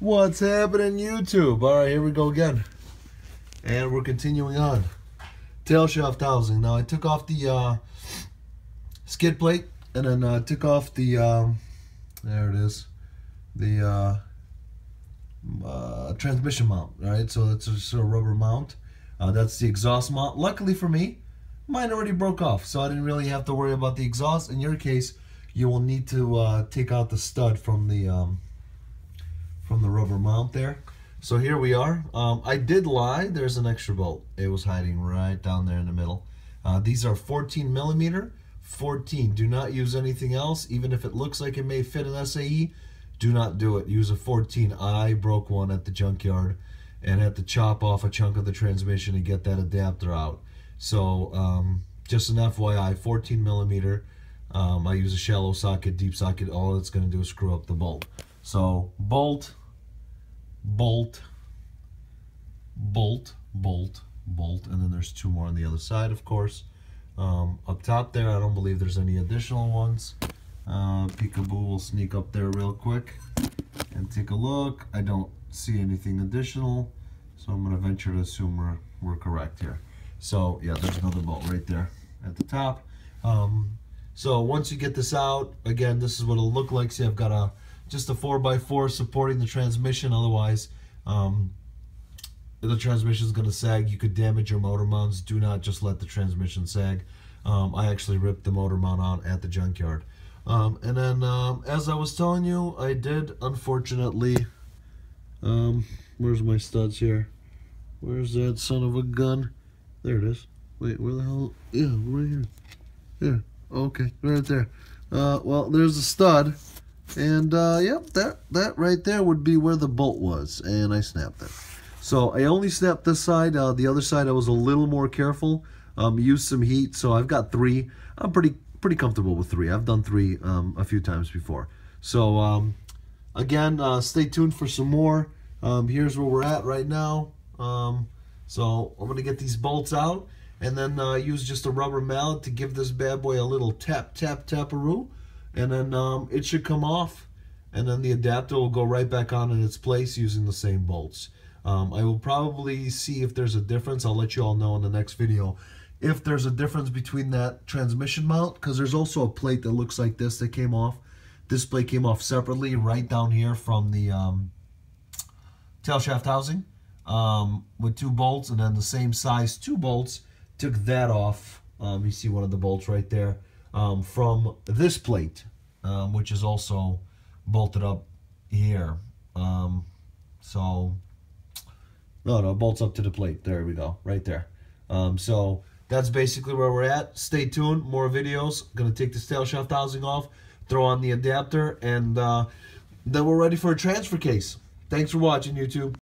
What's happening YouTube? All right, here we go again. And we're continuing on. Tail shaft housing. Now I took off the uh, skid plate and then uh, took off the, um, there it is, the uh, uh, transmission mount, right? So it's just a rubber mount. Uh, that's the exhaust mount. Luckily for me, mine already broke off, so I didn't really have to worry about the exhaust. In your case, you will need to uh, take out the stud from the um, mount there. So here we are. Um, I did lie. There's an extra bolt. It was hiding right down there in the middle. Uh, these are 14 millimeter. 14. Do not use anything else. Even if it looks like it may fit an SAE, do not do it. Use a 14. I broke one at the junkyard and had to chop off a chunk of the transmission to get that adapter out. So um, just an FYI, 14 millimeter. Um, I use a shallow socket, deep socket. All it's going to do is screw up the bolt. So bolt, bolt, bolt, bolt, bolt, and then there's two more on the other side, of course. Um, up top there, I don't believe there's any additional ones. Uh, Peekaboo will sneak up there real quick and take a look. I don't see anything additional, so I'm going to venture to assume we're, we're correct here. So yeah, there's another bolt right there at the top. Um, so once you get this out, again, this is what it'll look like. See, I've got a just a 4x4 supporting the transmission. Otherwise, um, the transmission is going to sag. You could damage your motor mounts. Do not just let the transmission sag. Um, I actually ripped the motor mount out at the junkyard. Um, and then, um, as I was telling you, I did, unfortunately, um, where's my studs here? Where's that son of a gun? There it is. Wait, where the hell? Yeah, right here. Yeah, okay, right there. Uh, well, there's a stud. And, uh, yep, that, that right there would be where the bolt was. And I snapped it. So I only snapped this side. Uh, the other side I was a little more careful. Um, used some heat. So I've got three. I'm pretty pretty comfortable with three. I've done three um, a few times before. So um, again, uh, stay tuned for some more. Um, here's where we're at right now. Um, so I'm going to get these bolts out and then uh, use just a rubber mallet to give this bad boy a little tap, tap, taparoo. And then um, it should come off. And then the adapter will go right back on in its place using the same bolts. Um, I will probably see if there's a difference. I'll let you all know in the next video if there's a difference between that transmission mount because there's also a plate that looks like this that came off. This plate came off separately right down here from the um, tail shaft housing um, with two bolts and then the same size two bolts took that off. Um, you see one of the bolts right there um, from this plate um, which is also bolted up here. Um, so no, no, bolts up to the plate. There we go, right there. so that's basically where we're at. Stay tuned. More videos. To take the tail shaft housing off, throw on the adapter, and uh, then we're ready for a transfer case. Thanks for watching, YouTube.